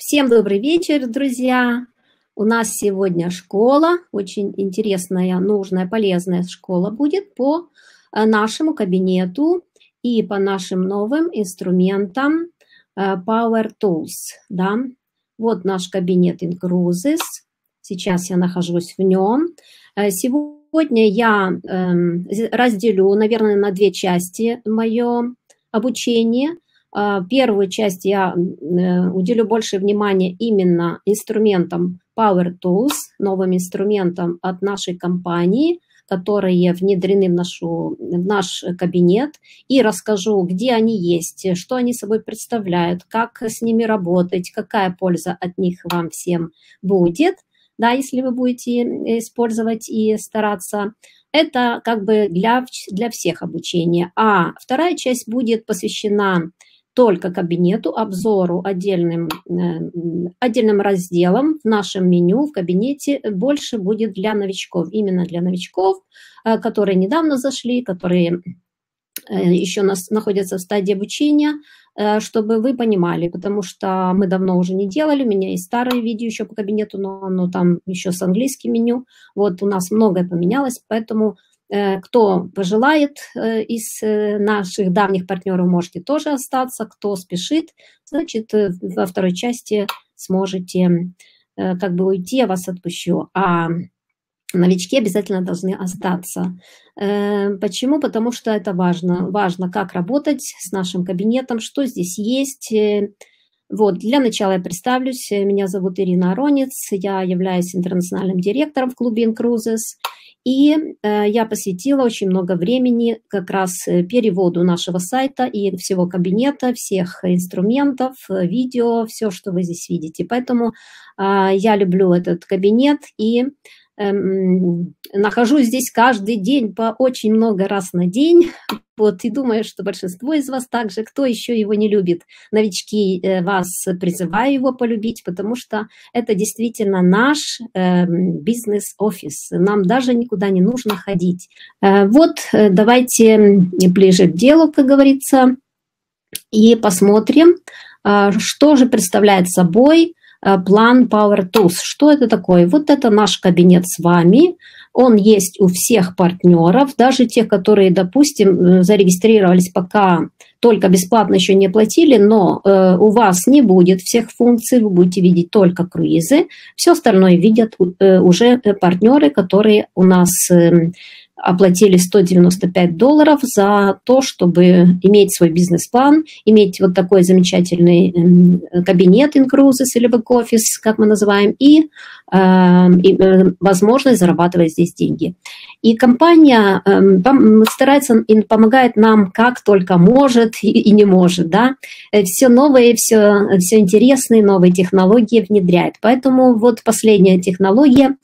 Всем добрый вечер, друзья! У нас сегодня школа, очень интересная, нужная, полезная школа будет по э, нашему кабинету и по нашим новым инструментам э, Power Tools. Да? Вот наш кабинет Incruises. Сейчас я нахожусь в нем. Э, сегодня я эм, разделю, наверное, на две части мое обучение – первую часть я э, уделю больше внимания именно инструментам Power Tools, новым инструментам от нашей компании, которые внедрены в, нашу, в наш кабинет, и расскажу, где они есть, что они собой представляют, как с ними работать, какая польза от них вам всем будет, да, если вы будете использовать и стараться это как бы для, для всех обучения. А вторая часть будет посвящена только кабинету, обзору отдельным, э, отдельным разделом в нашем меню, в кабинете больше будет для новичков, именно для новичков, э, которые недавно зашли, которые э, еще нас, находятся в стадии обучения, чтобы вы понимали, потому что мы давно уже не делали, у меня есть старые видео еще по кабинету, но оно там еще с английским меню, вот у нас многое поменялось, поэтому кто пожелает э, из э, наших давних партнеров, можете тоже остаться. Кто спешит, значит, во второй части сможете как бы уйти, я вас отпущу. А новички обязательно должны остаться. Почему? Потому что это важно. Важно, как работать с нашим кабинетом, что здесь есть. Вот, для начала я представлюсь. Меня зовут Ирина Аронец. Я являюсь интернациональным директором в клубе Incruises. И э, я посвятила очень много времени как раз э, переводу нашего сайта и всего кабинета, всех инструментов, э, видео, все, что вы здесь видите. Поэтому э, я люблю этот кабинет и эм, нахожусь здесь каждый день по очень много раз на день. Вот, и думаю, что большинство из вас также, кто еще его не любит, новички, э, вас призываю его полюбить, потому что это действительно наш э, бизнес-офис. Нам даже никуда не нужно ходить. Э, вот, э, давайте ближе к делу, как говорится, и посмотрим, э, что же представляет собой план Power Tools. Что это такое? Вот это наш кабинет с вами. Он есть у всех партнеров, даже тех, которые, допустим, э, зарегистрировались пока только бесплатно еще не платили, но э, у вас не будет всех функций, вы будете видеть только круизы. Все остальное видят э, уже партнеры, которые у нас э, оплатили 195 долларов за то, чтобы иметь свой бизнес-план, иметь вот такой замечательный эм, кабинет Incruises или бэк-офис, как мы называем, и, эм, и э, возможность зарабатывать здесь деньги. И компания э, старается и помогает нам как только может и, не может, да, э, все новые, все, все интересные новые технологии внедряет. Поэтому вот последняя технология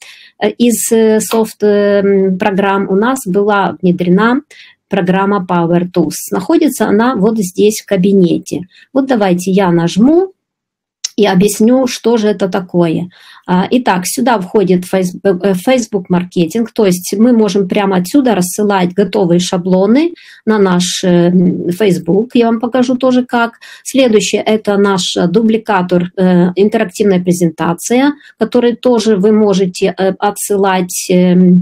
из э, софт-программ у нас была внедрена программа Power Tools. Находится она вот здесь в кабинете. Вот давайте я нажму, и объясню, что же это такое. А, итак, сюда входит Facebook маркетинг, то есть мы можем прямо отсюда рассылать готовые шаблоны на наш э, Facebook. Я вам покажу тоже как. Следующее – это наш дубликатор, э, интерактивная презентация, который тоже вы можете э, отсылать эм, Э,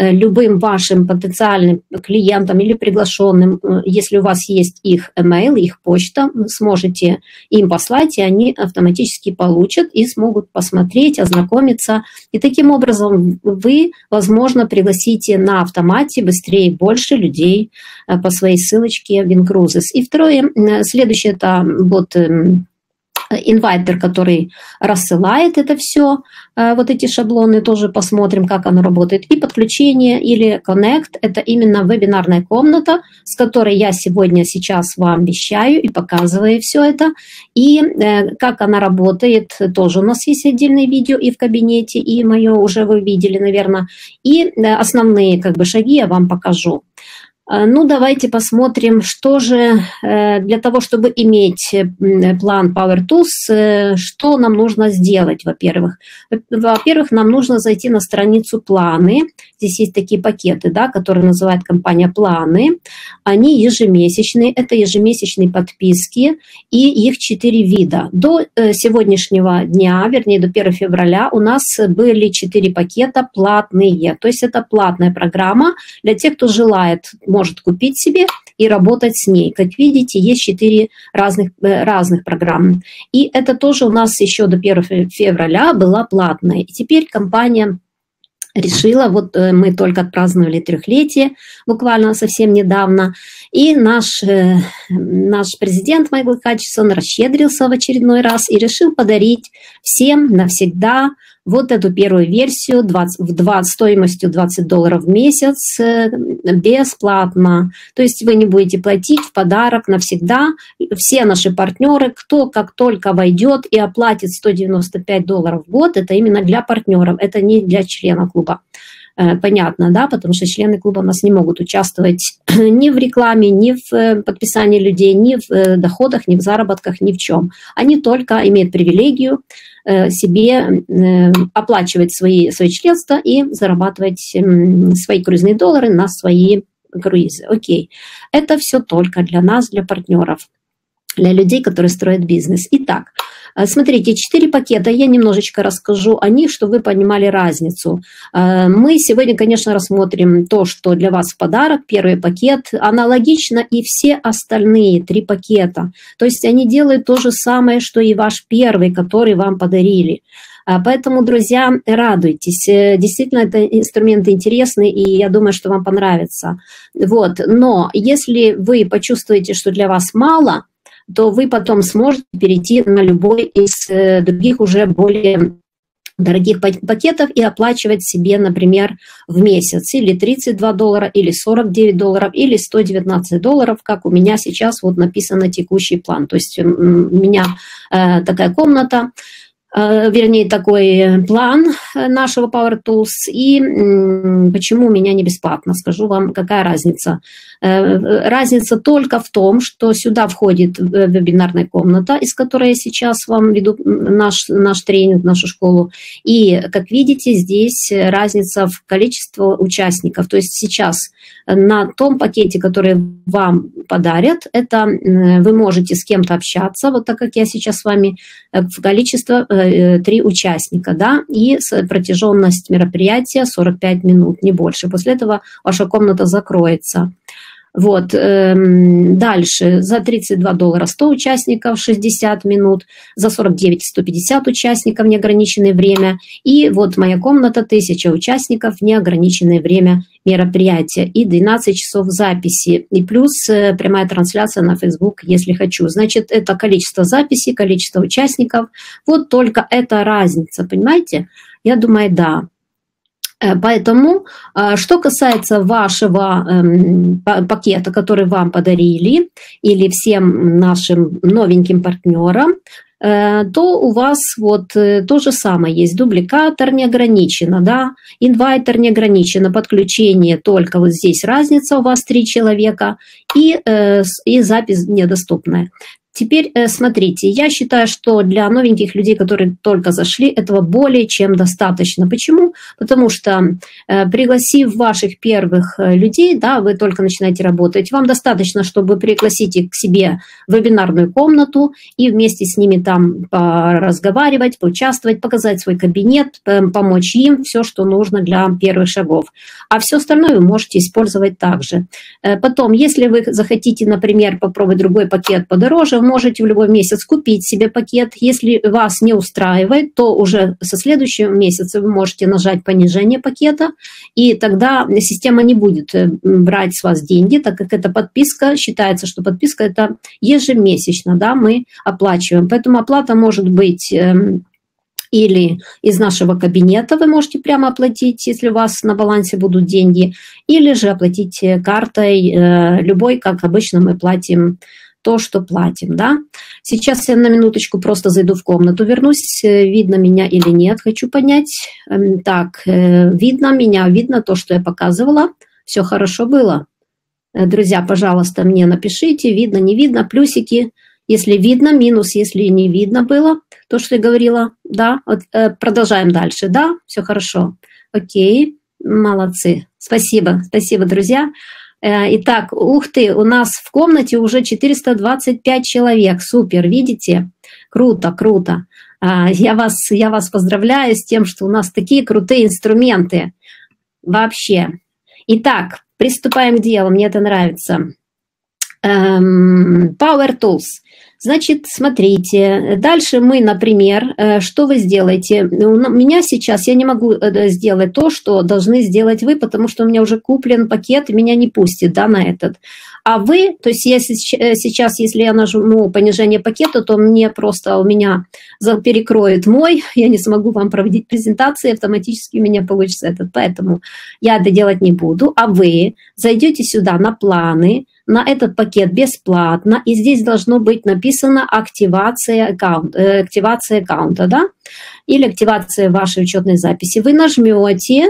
любым вашим потенциальным клиентам или приглашенным, э, если у вас есть их email, их почта, сможете им послать, и они автоматически получат и смогут посмотреть, ознакомиться. И таким образом вы, возможно, пригласите на автомате быстрее больше людей э, по своей ссылочке в Incruises. И второе, следующее, это вот эм, инвайтер, который рассылает это все, э, вот эти шаблоны, тоже посмотрим, как оно работает. И подключение или Connect – это именно вебинарная комната, с которой я сегодня сейчас вам вещаю и показываю все это. И э, как она работает, тоже у нас есть отдельное видео и в кабинете, и мое уже вы видели, наверное. И э, основные как бы шаги я вам покажу. Э, ну, давайте посмотрим, что же э, для того, чтобы иметь план Power Tools, что нам нужно сделать, во-первых. Во-первых, нам нужно зайти на страницу планы. Здесь есть такие пакеты, да, которые называет компания планы. Они ежемесячные, это ежемесячные подписки, и их четыре вида. До сегодняшнего дня, вернее, до 1 февраля у нас были четыре пакета платные. То есть это платная программа для тех, кто желает, может купить себе и работать с ней. Как видите, есть четыре разных, э, разных программы. И это тоже у нас еще до 1 февраля была платная. И теперь компания решила, вот э, мы только отпраздновали трехлетие, буквально совсем недавно, и наш, э, наш президент Майкл Качесон расщедрился в очередной раз и решил подарить всем навсегда вот эту первую версию 20, в 20, стоимостью 20 долларов в месяц э, бесплатно. То есть вы не будете платить в подарок навсегда. Все наши партнеры, кто как только войдет и оплатит 195 долларов в год, это именно для партнеров, это не для члена клуба. Э, понятно, да, потому что члены клуба у нас не могут участвовать ни в рекламе, ни в э, подписании людей, ни в доходах, ни в заработках, ни в чем. Они только имеют привилегию Э, себе э, оплачивать свои, свои членства и зарабатывать свои круизные доллары на свои круизы. Окей, это все только для нас, для партнеров для людей, которые строят бизнес. Итак, э, смотрите, четыре пакета, я немножечко расскажу о них, чтобы вы понимали разницу. Э, мы сегодня, конечно, рассмотрим то, что для вас в подарок, первый пакет, аналогично и все остальные три пакета. То есть они делают то же самое, что и ваш первый, который вам подарили. Э, поэтому, друзья, радуйтесь. Действительно, это инструменты интересные, и я думаю, что вам понравится. Вот. Но если вы почувствуете, что для вас мало, то вы потом сможете перейти на любой из э, других уже более дорогих пакетов и оплачивать себе, например, в месяц или 32 доллара, или 49 долларов, или 119 долларов, как у меня сейчас вот написано текущий план. То есть у меня э, такая комната, Э, вернее, такой план нашего Power Tools и почему у меня не бесплатно. Скажу вам, какая разница. Э, разница только в том, что сюда входит вебинарная комната, из которой я сейчас вам веду наш, наш тренинг, нашу школу. И, как видите, здесь разница в количестве участников. То есть сейчас на том пакете, который вам подарят, это вы можете с кем-то общаться, вот так как я сейчас с вами, э, в количество Э, три участника, да, и протяженность мероприятия 45 минут, не больше. После этого ваша комната закроется. Вот, эм, дальше за 32 доллара 100 участников 60 минут, за 49 150 участников неограниченное время, и вот моя комната 1000 участников неограниченное время мероприятия и 12 часов записи, и плюс э, прямая трансляция на Facebook, если хочу. Значит, это количество записей, количество участников, вот только эта разница, понимаете? Я думаю, да. Э, поэтому, э, что касается вашего эм, пакета, который вам подарили, или всем нашим новеньким партнерам, э, то у вас вот то же самое есть. Дубликатор не ограничено, да, инвайтер не ограничено, подключение только вот здесь разница, у вас три человека, и, и запись недоступная. Теперь э, смотрите, я считаю, что для новеньких людей, которые только зашли, этого более чем достаточно. Почему? Потому что э, пригласив ваших первых э, людей, да, вы только начинаете работать, вам достаточно, чтобы пригласить их к себе в вебинарную комнату и вместе с ними там разговаривать, поучаствовать, показать свой кабинет, помочь им, все, что нужно для первых шагов. А все остальное вы можете использовать также. Потом, если вы захотите, например, попробовать другой пакет подороже, можете в любой месяц купить себе пакет. Если вас не устраивает, то уже со следующего месяца вы можете нажать понижение пакета, и тогда система не будет э, брать с вас деньги, так как это подписка, считается, что подписка это ежемесячно, да, мы оплачиваем. Поэтому оплата может быть эм, или из нашего кабинета вы можете прямо оплатить, если у вас на балансе будут деньги, или же оплатить э, картой э, любой, как обычно мы платим то, что платим, да. Сейчас я на минуточку просто зайду в комнату, вернусь, э, видно меня или нет, хочу понять. Эм, так, э, видно меня, видно то, что я показывала, все хорошо было. Друзья, пожалуйста, мне напишите, видно, не видно, плюсики, если видно, минус, если не видно было, то, что я говорила, да, вот, э, продолжаем дальше, да, все хорошо, окей, молодцы, спасибо, спасибо, друзья. Э, итак, ух ты, у нас в комнате уже 425 человек, супер, видите? Круто, круто. А, я вас, я вас поздравляю с тем, что у нас такие крутые инструменты вообще. Итак, приступаем к делу, мне это нравится. Эм, Power Tools. Значит, смотрите, дальше мы, например, э, что вы сделаете? У меня сейчас, я не могу э, сделать то, что должны сделать вы, потому что у меня уже куплен пакет, меня не пустит да, на этот. А вы, то есть я э, сейчас, если я нажму понижение пакета, то мне просто, у меня перекроет мой, я не смогу вам проводить презентации, автоматически у меня получится этот. Поэтому я это делать не буду. А вы зайдете сюда на планы, на этот пакет бесплатно, и здесь должно быть написано активация, аккаунт, э, активация аккаунта, да, или активация вашей учетной записи. Вы нажмете,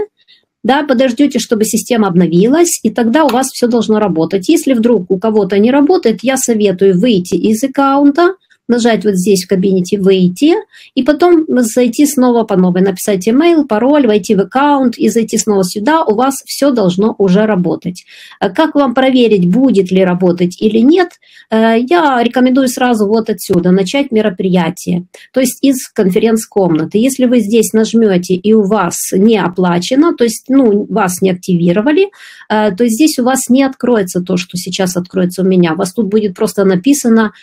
да, подождете, чтобы система обновилась, и тогда у вас все должно работать. Если вдруг у кого-то не работает, я советую выйти из аккаунта, нажать вот здесь в кабинете «Выйти», и потом зайти снова по новой, написать email, пароль, войти в аккаунт и зайти снова сюда, у вас все должно уже работать. А как вам проверить, будет ли работать или нет, э, я рекомендую сразу вот отсюда начать мероприятие, то есть из конференц-комнаты. Если вы здесь нажмете и у вас не оплачено, то есть ну, вас не активировали, э, то здесь у вас не откроется то, что сейчас откроется у меня. У вас тут будет просто написано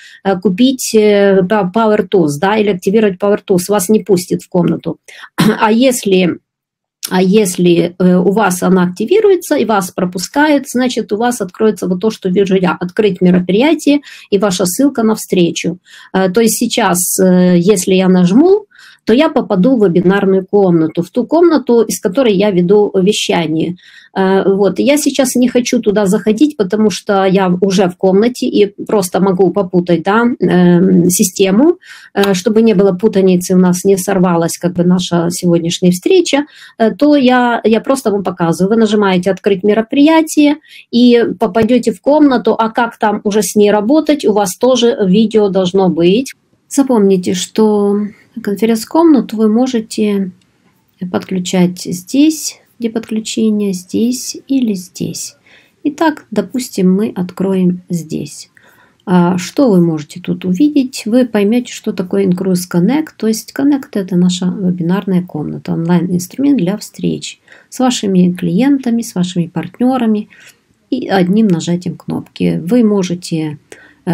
э, «Купить Power Tools, да, или активировать Power Tools, вас не пустит в комнату. А если а если э, у вас она активируется и вас пропускает, значит, у вас откроется вот то, что вижу я, открыть мероприятие и ваша ссылка на встречу. Э, то есть сейчас, если я нажму, то я попаду в вебинарную комнату, в ту комнату, из которой я веду вещание. Э, вот. Я сейчас не хочу туда заходить, потому что я уже в комнате и просто могу попутать да, эм, систему, э, чтобы не было путаницы, у нас не сорвалась как бы наша сегодняшняя встреча, э, то я, я просто вам показываю. Вы нажимаете «Открыть мероприятие» и попадете в комнату, а как там уже с ней работать, у вас тоже видео должно быть. Запомните, что конференц-комнату вы можете подключать здесь, где подключение, здесь или здесь. Итак, допустим, мы откроем здесь. А что вы можете тут увидеть? Вы поймете, что такое Incruise Connect. То есть Connect – это наша вебинарная комната, онлайн-инструмент для встреч с вашими клиентами, с вашими партнерами и одним нажатием кнопки. Вы можете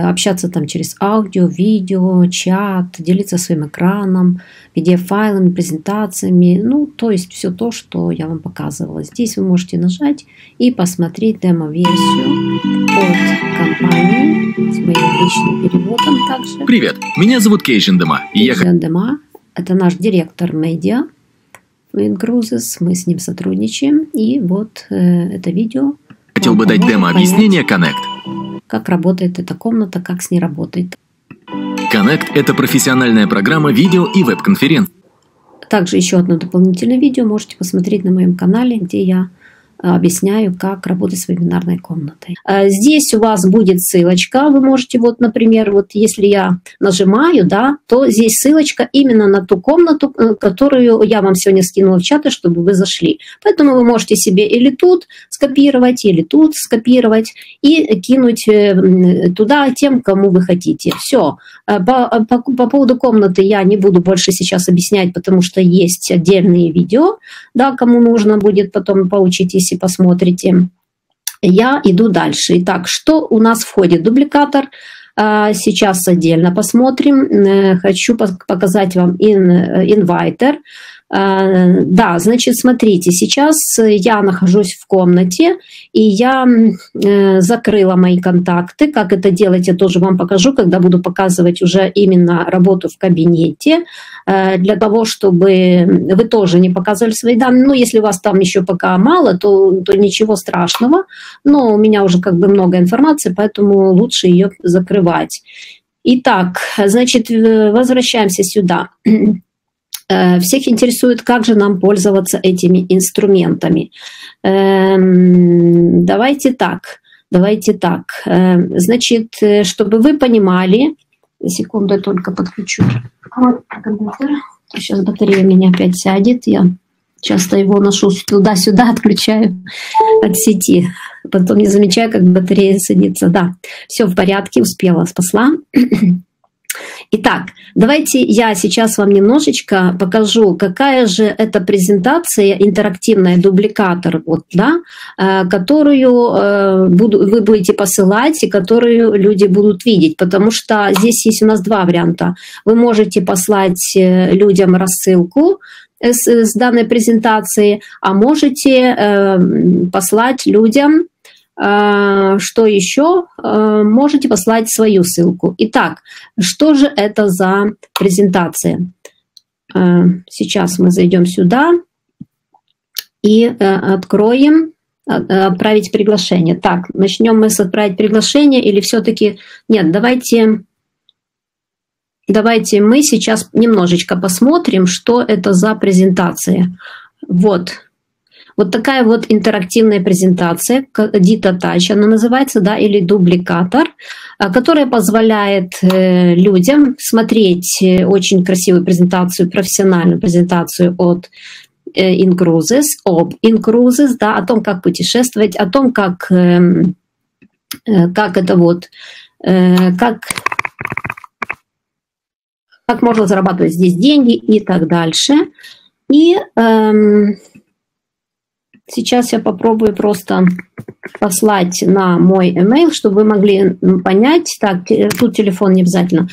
общаться там через аудио, видео, чат, делиться своим экраном, PDF-файлами, презентациями, ну, то есть все то, что я вам показывала. Здесь вы можете нажать и посмотреть демо-версию от компании с моим личным переводом также. Привет, меня зовут Кейжин Дема. Кейжин Дема, это наш директор медиа Incruises, мы с ним сотрудничаем, и вот э, это видео. Хотел бы дать демо-объяснение Connect как работает эта комната, как с ней работает. Connect – это профессиональная программа видео и веб-конференций. Также еще одно дополнительное видео можете посмотреть на моем канале, где я объясняю, как работать с вебинарной комнатой. А, здесь у вас будет ссылочка, вы можете, вот, например, вот если я нажимаю, да, то здесь ссылочка именно на ту комнату, э, которую я вам сегодня скинула в чаты, чтобы вы зашли. Поэтому вы можете себе или тут скопировать, или тут скопировать и кинуть э, туда тем, кому вы хотите. Все. По, по, по поводу комнаты я не буду больше сейчас объяснять, потому что есть отдельные видео, да, кому нужно будет потом поучитесь если посмотрите. Я иду дальше. Итак, что у нас входит? Дубликатор. А, сейчас отдельно посмотрим. Э, хочу показать вам инвайтер. А, да, значит, смотрите, сейчас я нахожусь в комнате, и я э, закрыла мои контакты. Как это делать, я тоже вам покажу, когда буду показывать уже именно работу в кабинете, э, для того, чтобы вы тоже не показывали свои данные. Ну, если у вас там еще пока мало, то, то ничего страшного, но у меня уже как бы много информации, поэтому лучше ее закрывать. Итак, значит, э, возвращаемся сюда. Э, всех интересует, как же нам пользоваться этими инструментами. Эм, давайте так. Давайте так. Э, значит, э, чтобы вы понимали, секунду, я только подключу. Сейчас батарея у меня опять сядет. Я часто его ношу туда-сюда, отключаю от сети. Потом не замечаю, как батарея садится. Да, все в порядке, успела, спасла. Итак, давайте я сейчас вам немножечко покажу, какая же это презентация, интерактивная дубликатор, вот, да, э, которую э, вы будете посылать и которую люди будут видеть, потому что здесь есть у нас два варианта. Вы можете послать э, людям рассылку, с, с данной презентации, а можете послать людям что еще? А, можете послать свою ссылку. Итак, что же это за презентация? А, сейчас мы зайдем сюда и э, откроем отправить приглашение. Так, начнем мы с отправить приглашение или все-таки... Нет, давайте... Давайте мы сейчас немножечко посмотрим, что это за презентация. Вот, вот такая вот интерактивная презентация, Dita Touch она называется, да, или дубликатор, а, которая позволяет э, людям смотреть э, очень красивую презентацию, профессиональную презентацию от э, Incruises, об Incruises, да, о том, как путешествовать, о том, как, эм, как это вот, как как можно зарабатывать здесь деньги и так дальше. И эм, Сейчас я попробую просто послать на мой email, чтобы вы могли понять. Так, тут телефон не обязательно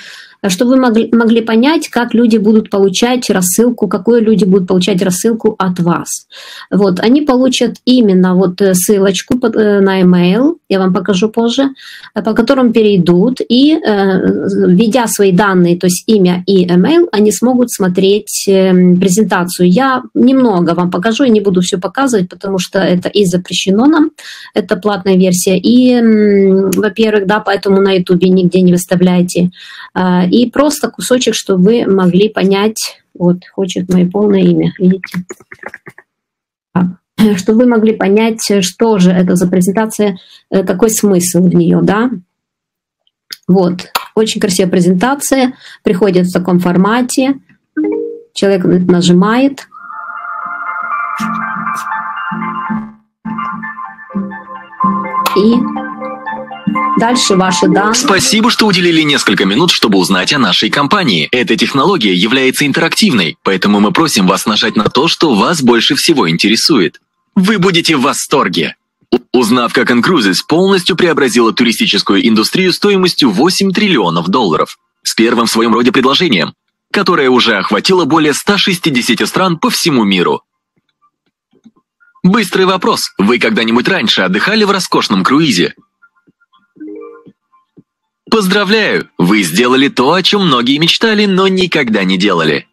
чтобы вы могли, могли понять, как люди будут получать рассылку, какую люди будут получать рассылку от вас. Вот, они получат именно вот э, ссылочку э, на email, я вам покажу позже, э, по которым перейдут, и введя свои данные, то есть имя и email, они смогут смотреть презентацию. Я немного вам покажу, я не буду все показывать, потому что это и запрещено нам, это платная версия, и, во-первых, да, поэтому на YouTube нигде не выставляйте и просто кусочек, чтобы вы могли понять, вот, хочет мое полное имя, видите? Чтобы вы могли понять, что же это за презентация, э, какой смысл в нее, да? Вот, очень красивая презентация, приходит в таком формате, человек нажимает, и Дальше ваши данные. Спасибо, что уделили несколько минут, чтобы узнать о нашей компании. Эта технология является интерактивной, поэтому мы просим вас нажать на то, что вас больше всего интересует. Вы будете в восторге. Узнав, как Encruises полностью преобразила туристическую индустрию стоимостью 8 триллионов долларов. С первым в своем роде предложением, которое уже охватило более 160 стран по всему миру. Быстрый вопрос. Вы когда-нибудь раньше отдыхали в роскошном круизе? Поздравляю! Вы сделали то, о чем многие мечтали, но никогда не делали.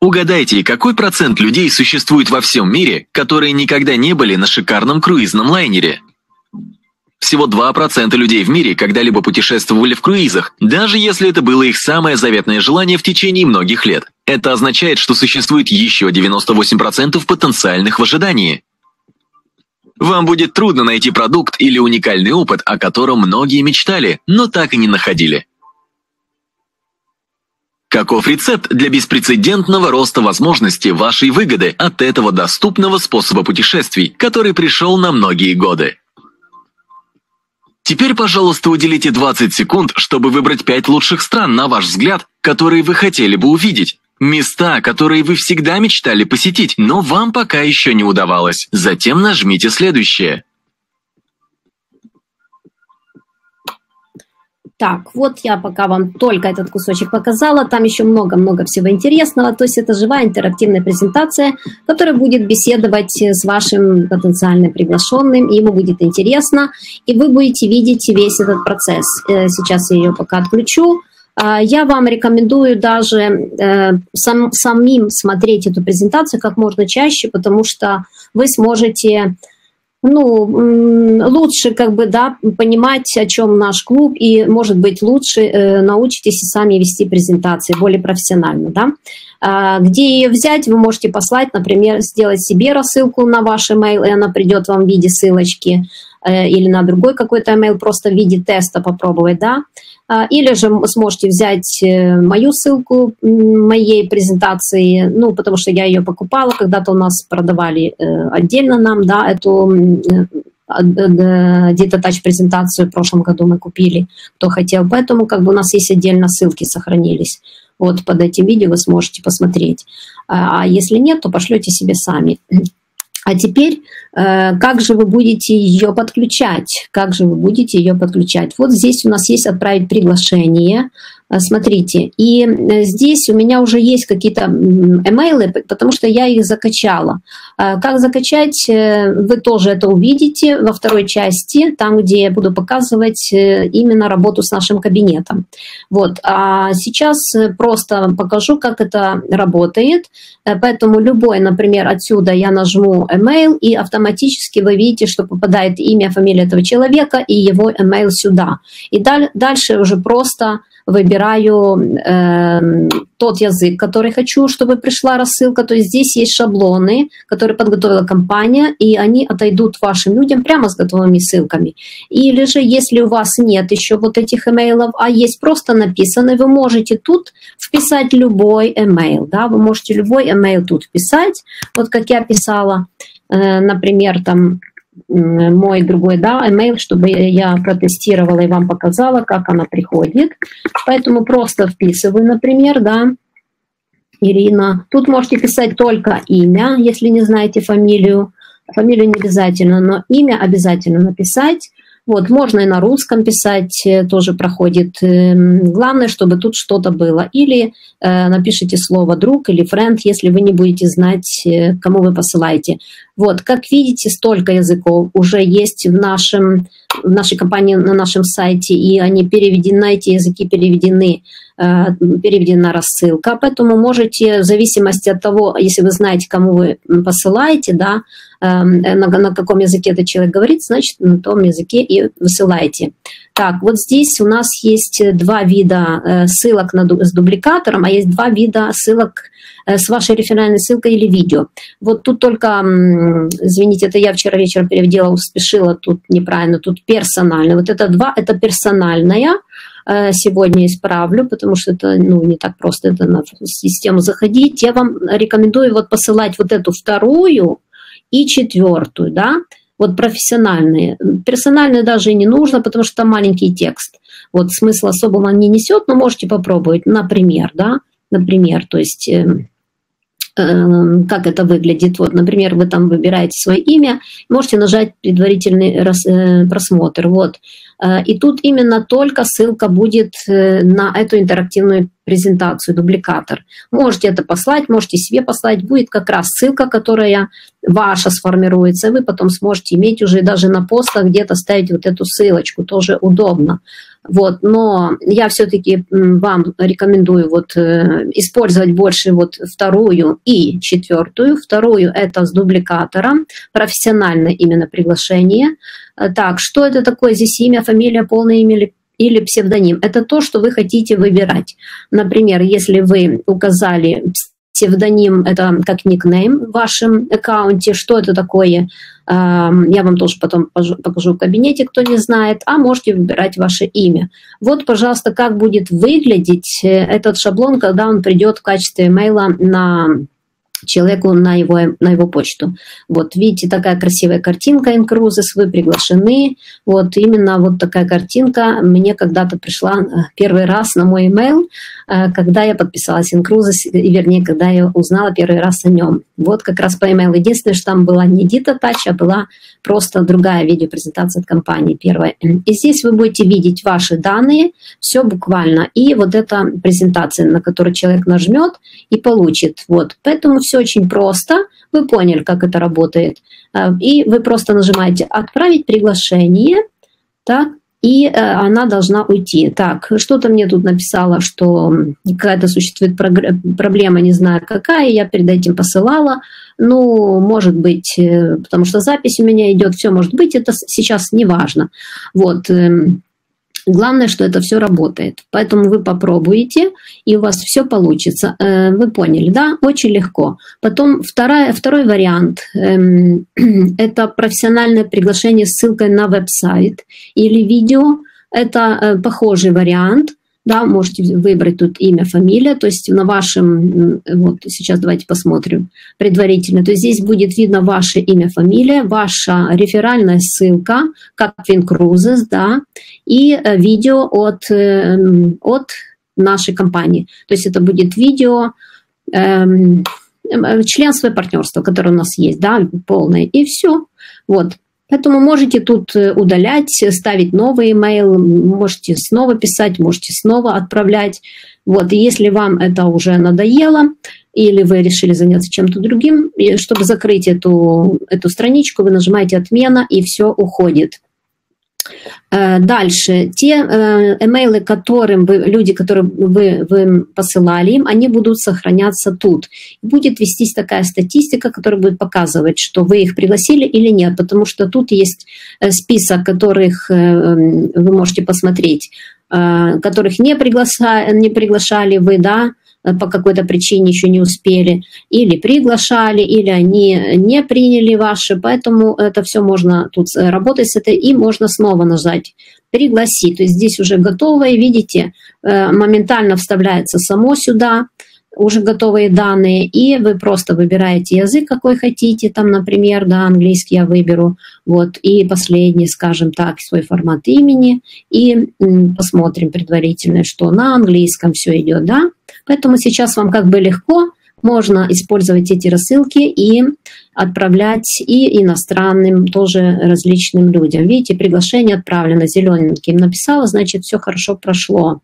Угадайте, какой процент людей существует во всем мире, которые никогда не были на шикарном круизном лайнере? Всего 2% людей в мире когда-либо путешествовали в круизах, даже если это было их самое заветное желание в течение многих лет. Это означает, что существует еще 98% потенциальных в ожидании. Вам будет трудно найти продукт или уникальный опыт, о котором многие мечтали, но так и не находили. Каков рецепт для беспрецедентного роста возможностей вашей выгоды от этого доступного способа путешествий, который пришел на многие годы? Теперь, пожалуйста, уделите 20 секунд, чтобы выбрать 5 лучших стран, на ваш взгляд, которые вы хотели бы увидеть, Места, которые вы всегда мечтали посетить, но вам пока еще не удавалось. Затем нажмите следующее. Так, вот я пока вам только этот кусочек показала, там еще много-много всего интересного, то есть это живая интерактивная презентация, которая будет беседовать с вашим потенциальным приглашенным, ему будет интересно, и вы будете видеть весь этот процесс. Э, сейчас я ее пока отключу. А, я вам рекомендую даже э, сам, самим смотреть эту презентацию как можно чаще, потому что вы сможете ну, лучше как бы, да, понимать, о чем наш клуб, и, может быть, лучше э, научитесь и сами вести презентации более профессионально, да. А, где ее взять, вы можете послать, например, сделать себе рассылку на ваш email, и она придет вам в виде ссылочки. э, или на другой какой-то email просто в виде теста попробовать, да. Или же сможете взять э, мою ссылку моей презентации, ну, потому что я ее покупала, когда-то у нас продавали э, отдельно нам, да, эту Data Touch презентацию в прошлом году мы купили, кто хотел. Поэтому как бы у нас есть отдельно ссылки сохранились. Вот под этим видео вы сможете посмотреть. А, а если нет, то пошлете себе сами. А теперь, э, как же вы будете ее подключать? Как же вы будете ее подключать? Вот здесь у нас есть «Отправить приглашение». Э, смотрите, и э, здесь у меня уже есть какие-то эмейлы, потому что я их закачала. Как закачать, вы тоже это увидите во второй части, там, где я буду показывать именно работу с нашим кабинетом. Вот, а сейчас просто покажу, как это работает. Поэтому любой, например, отсюда я нажму email, и автоматически вы видите, что попадает имя, фамилия этого человека и его email сюда. И дальше уже просто выбираю э, тот язык, который хочу, чтобы пришла рассылка. То есть здесь есть шаблоны, которые подготовила компания, и они отойдут вашим людям прямо с готовыми ссылками. Или же, если у вас нет еще вот этих имейлов, а есть просто написанные, вы можете тут вписать любой email. Да? Вы можете любой email тут вписать, вот как я писала, например, там мой другой да, email, чтобы я протестировала и вам показала, как она приходит. Поэтому просто вписываю, например, да, Ирина. Тут можете писать только имя, если не знаете фамилию. Фамилию не обязательно, но имя обязательно написать. Вот, можно и на русском писать, э, тоже проходит. Эм, главное, чтобы тут что-то было. Или э, напишите слово «друг» или «френд», если вы не будете знать, э, кому вы посылаете. Вот, как видите, столько языков уже есть в, нашем, нашей компании, на нашем сайте, и они переведены, эти языки переведены, э, переведена рассылка. Поэтому можете, в зависимости от того, если вы знаете, кому вы посылаете, да, Эм, на, на каком языке этот человек говорит, значит, на том языке и высылайте. Так, вот здесь у нас есть два вида э, ссылок на, с дубликатором, а есть два вида ссылок э, с вашей реферальной ссылкой или видео. Вот тут только, извините, это я вчера вечером переводила, спешила, тут неправильно, тут персонально. Вот это два, это персональная, э, сегодня исправлю, потому что это ну, не так просто это на систему заходить. Я вам рекомендую вот посылать вот эту вторую, и четвертую, да, вот профессиональные. Персональные даже и не нужно, потому что там маленький текст. Вот смысл особого он не несет, но можете попробовать, например, да, например, то есть э, э, как это выглядит. Вот, например, вы там выбираете свое имя, можете нажать предварительный э, просмотр. Вот. Э, и тут именно только ссылка будет э, на эту интерактивную презентацию, дубликатор. Можете это послать, можете себе послать. Будет как раз ссылка, которая ваша сформируется. Вы потом сможете иметь уже даже на постах где-то ставить вот эту ссылочку. Тоже удобно. Вот, но я все-таки вам рекомендую вот, э, использовать больше вот вторую и четвертую. Вторую это с дубликатором, профессиональное именно приглашение. Э, так, что это такое здесь имя, фамилия, полное имя или псевдоним. Это то, что вы хотите выбирать. Например, если вы указали псевдоним, это как никнейм в вашем аккаунте, что это такое, эм, я вам тоже потом покажу в кабинете, кто не знает, а можете выбирать ваше имя. Вот, пожалуйста, как будет выглядеть э, этот шаблон, когда он придет в качестве имейла на человеку на его, на его почту. Вот видите, такая красивая картинка Инкрузес, вы приглашены. Вот именно вот такая картинка мне когда-то пришла э, первый раз на мой э, когда я подписалась Инкрузес, и вернее, когда я узнала первый раз о нем. Вот как раз по email. Единственное, что там была не Dita Touch, а была просто другая видеопрезентация от компании первая. И здесь вы будете видеть ваши данные, все буквально. И вот эта презентация, на которую человек нажмет и получит. Вот. Поэтому все все очень просто. Вы поняли, как это работает. Э, и вы просто нажимаете «Отправить приглашение». Так, и э, она должна уйти. Так, что-то мне тут написала, что какая-то существует проблема, не знаю какая, я перед этим посылала. Ну, может быть, э, потому что запись у меня идет, все может быть, это сейчас не важно. Вот, эм, Главное, что это все работает. Поэтому вы попробуете, и у вас все получится. Э, вы поняли, да? Очень легко. Потом вторая, второй вариант эм, – это профессиональное приглашение с ссылкой на веб-сайт или видео. Это э, похожий вариант – да, можете выбрать тут имя, фамилия, то есть на вашем, вот сейчас давайте посмотрим предварительно, то есть здесь будет видно ваше имя, фамилия, ваша реферальная ссылка, как Винкрузес, да, и э, видео от, эм, от нашей компании. То есть это будет видео, эм, э, членство и партнерство, которое у нас есть, да, полное, и все. Вот, Поэтому можете тут э, удалять, ставить новый email, можете снова писать, можете снова отправлять. Вот, и если вам это уже надоело, или вы решили заняться чем-то другим, чтобы закрыть эту, эту страничку, вы нажимаете «Отмена», и все уходит. Э, дальше, те э, которым вы, люди, которые вы, вы посылали им, они будут сохраняться тут. Будет вестись такая статистика, которая будет показывать, что вы их пригласили или нет, потому что тут есть э, список, которых вы можете посмотреть, которых не, приглаша, не приглашали вы, да, по какой-то причине еще не успели, или приглашали, или они не приняли ваши, поэтому это все можно тут э, работать с этой, и можно снова нажать пригласить. То есть здесь уже готовое, видите, э, моментально вставляется само сюда, уже готовые данные, и вы просто выбираете язык, какой хотите, там, например, да, английский я выберу, вот, и последний, скажем так, свой формат имени, и посмотрим предварительно, что на английском все идет, да, Поэтому сейчас вам как бы легко, можно использовать эти рассылки и отправлять и иностранным тоже различным людям. Видите, приглашение отправлено зелененьким. Написала, значит, все хорошо прошло.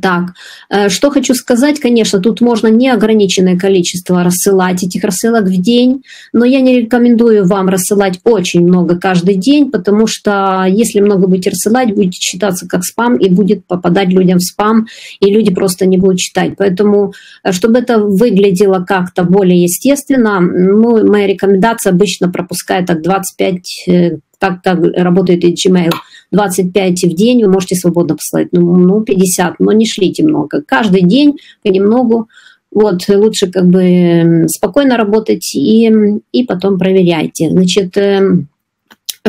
Так, э, что хочу сказать, конечно, тут можно неограниченное количество рассылать этих рассылок в день, но я не рекомендую вам рассылать очень много каждый день, потому что если много будете рассылать, будет считаться как спам и будет попадать людям в спам, и люди просто не будут читать. Поэтому, э, чтобы это выглядело как-то более естественно, ну, моя рекомендация обычно пропускает так 25 так как работает и Gmail, 25 в день вы можете свободно посылать, ну, ну 50, но не шлите много. Каждый день понемногу, вот, лучше как бы спокойно работать и, и потом проверяйте. Значит, эм,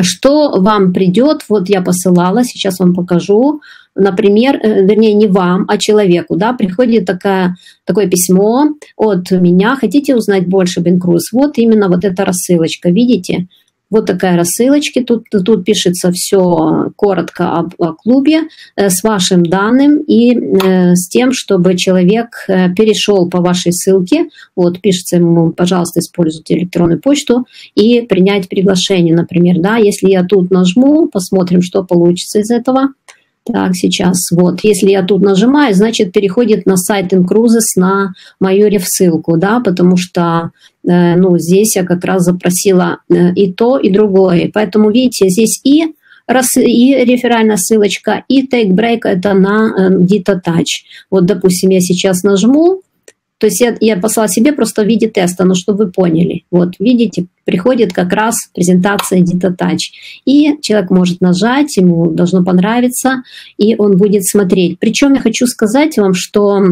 что вам придет, вот я посылала, сейчас вам покажу, например, э, вернее не вам, а человеку, да, приходит такая, такое письмо от меня, хотите узнать больше Бенкруз, вот именно вот эта рассылочка, видите, вот такая рассылочка. Тут, тут пишется все коротко об, о клубе э, с вашим данным и э, с тем, чтобы человек э, перешел по вашей ссылке. Вот пишется ему, пожалуйста, используйте электронную почту и принять приглашение, например. Да, если я тут нажму, посмотрим, что получится из этого. Так, сейчас вот. Если я тут нажимаю, значит, переходит на сайт Incruises на мою реф-ссылку, да, потому что, ну, здесь я как раз запросила э, и то, и другое. Поэтому, видите, здесь и и реферальная ссылочка, и break это на э, Dita Touch. Вот, допустим, я сейчас нажму, то есть я, я послала себе просто в виде теста, но чтобы вы поняли. Вот видите, приходит как раз презентация Dita Touch. И человек может нажать, ему должно понравиться, и он будет смотреть. Причем я хочу сказать вам, что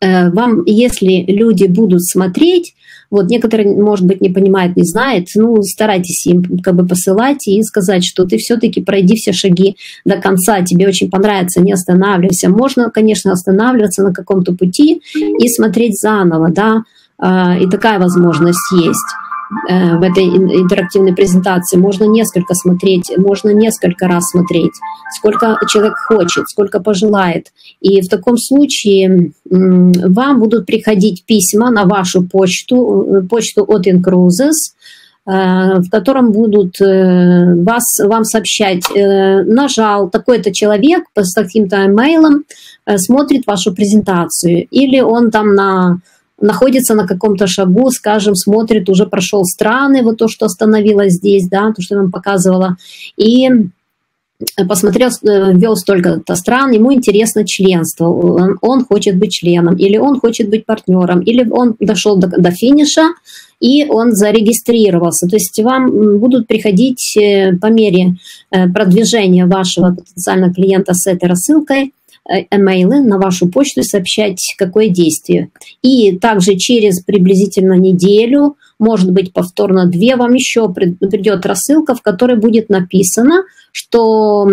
Э, вам, если люди будут смотреть, вот некоторые, может быть, не понимают, не знают, ну, старайтесь им как бы посылать и сказать, что ты все-таки пройди все шаги до конца, тебе очень понравится, не останавливайся. Можно, конечно, останавливаться на каком-то пути и смотреть заново, да, а, и такая возможность есть. Э, в этой интерактивной презентации. Можно несколько смотреть, можно несколько раз смотреть, сколько человек хочет, сколько пожелает. И в таком случае вам будут приходить письма на вашу почту, э, почту от Incruises, э, в котором будут вас, вам сообщать, нажал такой-то человек с таким-то имейлом, смотрит вашу презентацию, или он там на находится на каком-то шагу, скажем, смотрит, уже прошел страны, вот то, что остановилось здесь, да, то, что я вам показывала, и посмотрел, э, ввел столько-то стран, ему интересно членство, он, он хочет быть членом, или он хочет быть партнером, или он дошел до, до финиша, и он зарегистрировался. То есть вам будут приходить э, по мере э, продвижения вашего потенциального клиента с этой рассылкой эмейлы на вашу почту сообщать, какое действие. И также через приблизительно неделю, может быть, повторно две, вам еще придет рассылка, в которой будет написано, что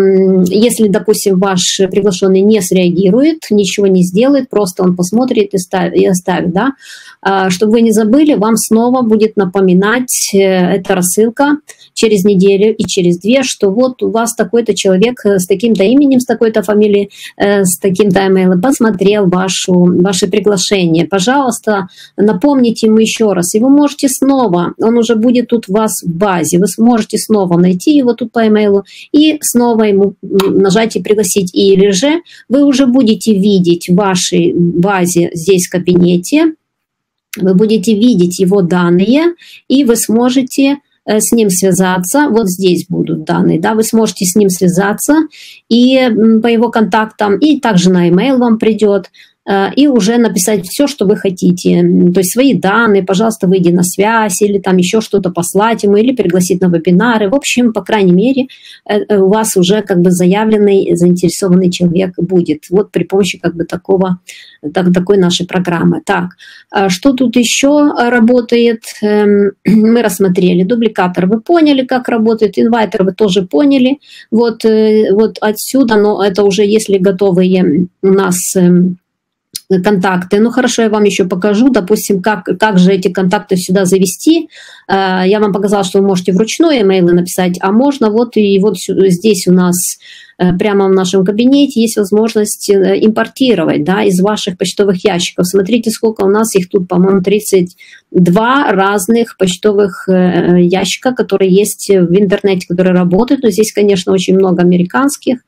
если, допустим, ваш приглашенный не среагирует, ничего не сделает, просто он посмотрит и, ставит, и оставит, да, а, чтобы вы не забыли, вам снова будет напоминать э, эта рассылка через неделю и через две, что вот у вас такой-то человек э, с таким-то именем, с такой-то фамилией, э, с таким-то имейлом посмотрел вашу, ваше приглашение. Пожалуйста, напомните ему еще раз. И вы можете снова, он уже будет тут у вас в базе, вы сможете снова найти его тут по имейлу и снова ему нажать и пригласить. Или же вы уже будете видеть в вашей базе здесь в кабинете, вы будете видеть его данные, и вы сможете с ним связаться, вот здесь будут данные, да, вы сможете с ним связаться и по его контактам, и также на email вам придет, Э, и уже написать все, что вы хотите. То есть свои данные, пожалуйста, выйди на связь или там еще что-то послать ему или пригласить на вебинары. В общем, по крайней мере, э, э, у вас уже как бы заявленный, заинтересованный человек будет. Вот при помощи как бы такого, так, такой нашей программы. Так, а что тут еще работает? Эм, мы рассмотрели дубликатор, вы поняли, как работает, инвайтер вы тоже поняли. Вот, вот отсюда, но это уже если готовые у нас эм, контакты. Ну хорошо, я вам еще покажу, допустим, как, как же эти контакты сюда завести. Э, я вам показала, что вы можете вручную имейлы написать, а можно вот и вот здесь у нас Э, прямо в нашем кабинете есть возможность э, импортировать да, из ваших почтовых ящиков. Смотрите, сколько у нас их тут, по-моему, 32 разных почтовых ящика, которые есть в интернете, которые работают. Но здесь, конечно, очень много американских,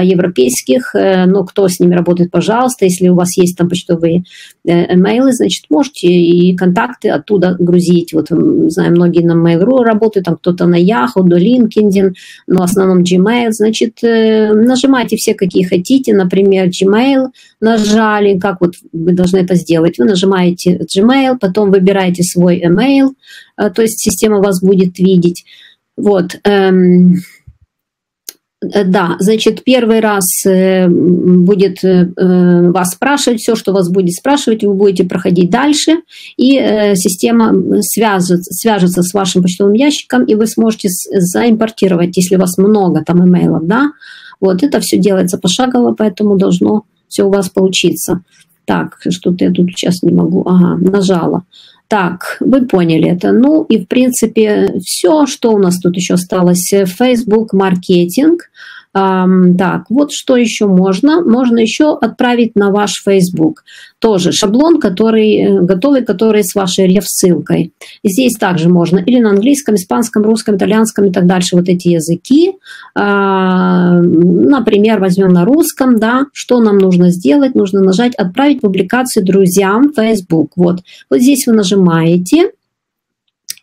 европейских, но кто с ними работает, пожалуйста, если у вас есть там почтовые имейлы, значит, можете и контакты оттуда грузить. Вот, знаю, многие на Mail.ru работают, там кто-то на Yahoo, до LinkedIn, но в основном Gmail, значит, нажимайте все, какие хотите, например, Gmail нажали, как вот вы должны это сделать. Вы нажимаете Gmail, потом выбираете свой email, э, то есть система вас будет видеть. Вот. Э, да, значит, первый раз э, будет э, вас спрашивать, все, что вас будет спрашивать, вы будете проходить дальше, и система свяжется, свяжется с вашим почтовым ящиком, и вы сможете заимпортировать, если у вас много там имейлов, да, вот это все делается пошагово, поэтому должно все у вас получиться. Так, что-то я тут сейчас не могу, ага, нажала. Так, вы поняли это. Ну и в принципе все, что у нас тут еще осталось. Facebook маркетинг. Так, вот что еще можно. Можно еще отправить на ваш Facebook. Тоже шаблон, который э, готовый, который с вашей реф-ссылкой. Здесь также можно или на английском, испанском, русском, итальянском и так дальше вот эти языки. А, например, возьмем на русском, да, что нам нужно сделать? Нужно нажать «Отправить публикацию друзьям в Facebook». Вот, вот здесь вы нажимаете,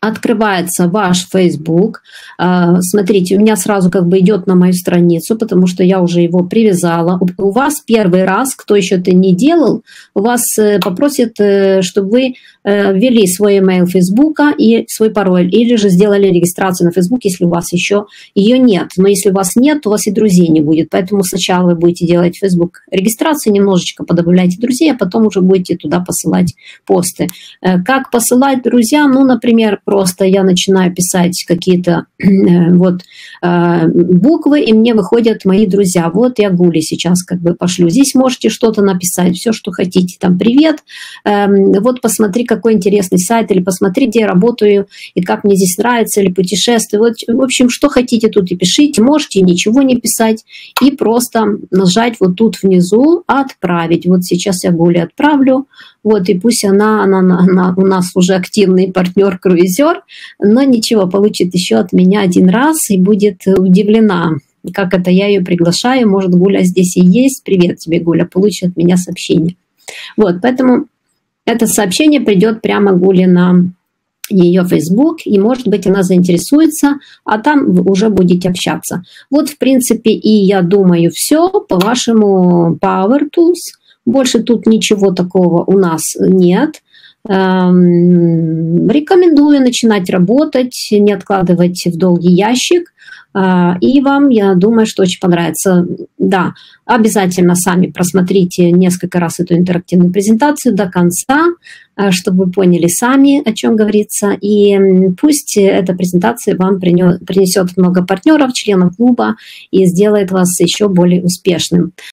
открывается ваш Facebook. А, смотрите, у меня сразу как бы идет на мою страницу, потому что я уже его привязала. У вас первый раз, кто еще это не делал, у вас э, попросит, э, чтобы вы э, ввели свой email Facebook и свой пароль, или же сделали регистрацию на Facebook, если у вас еще ее нет. Но если у вас нет, то у вас и друзей не будет. Поэтому сначала вы будете делать Facebook регистрацию, немножечко подобавляйте друзей, а потом уже будете туда посылать посты. Как посылать друзьям? Ну, например, просто я начинаю писать какие-то э, вот э, буквы, и мне выходят мои друзья. Вот я Гули сейчас как бы пошлю. Здесь можете что-то написать, все, что хотите. Там привет, эм, вот посмотри, какой интересный сайт, или посмотри, где я работаю, и как мне здесь нравится, или путешествую. Вот, в общем, что хотите тут и пишите. Можете ничего не писать и просто нажать вот тут внизу «Отправить». Вот сейчас я Гули отправлю. Вот, и пусть она, она, она у нас уже активный партнер-круизер, но ничего, получит еще от меня один раз и будет удивлена, как это я ее приглашаю. Может, Гуля здесь и есть. Привет тебе, Гуля, получит от меня сообщение. Вот, поэтому это сообщение придет прямо Гуле на ее Facebook, и, может быть, она заинтересуется, а там уже будете общаться. Вот, в принципе, и я думаю, все по вашему Power Tools – больше тут ничего такого у нас нет. Эм, рекомендую начинать работать, не откладывать в долгий ящик. Э, и вам, я думаю, что очень понравится. Да, обязательно сами просмотрите несколько раз эту интерактивную презентацию до конца, э, чтобы вы поняли сами, о чем говорится. И пусть эта презентация вам принесет много партнеров, членов клуба и сделает вас еще более успешным.